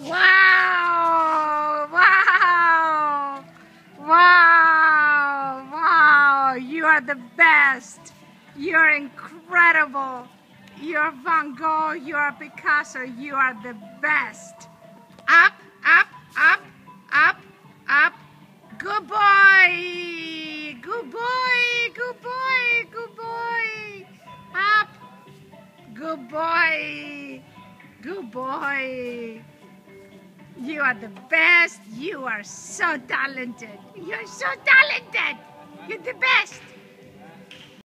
Wow! Wow! Wow! Wow! You are the best. You're incredible. You're Van Gogh. You are Picasso. You are the best. Up, up, up, up, up. Good boy. Good boy. Good boy. Good boy. Up. Good boy. Good boy. You are the best. You are so talented. You're so talented. You're the best.